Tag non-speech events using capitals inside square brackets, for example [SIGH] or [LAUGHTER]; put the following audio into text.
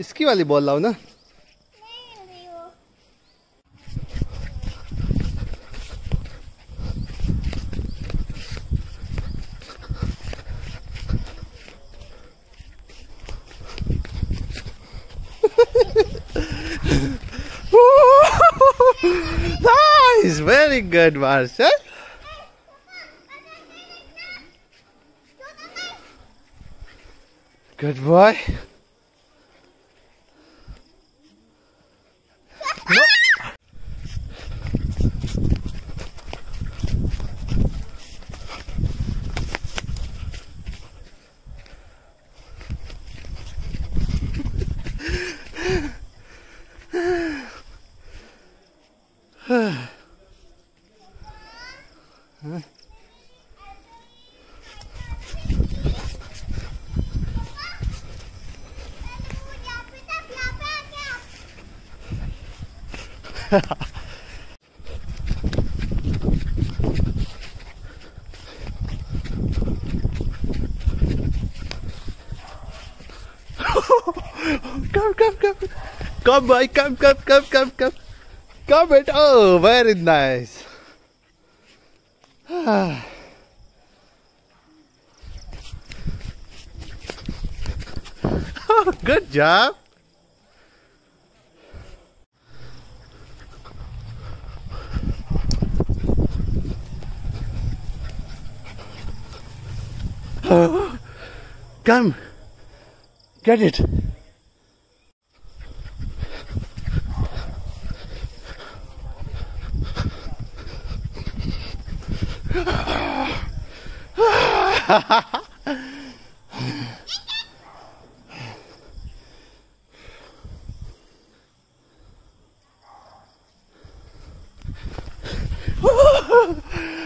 इसकी वाली बॉल लाओ ना nice, very good, Marshall. Good boy. [LAUGHS] come, come, come. Come, boy, come, come, come, come, come. Come it. Oh, very nice. Oh, [SIGHS] good job. [GASPS] Come. Get it. Oh, [LAUGHS]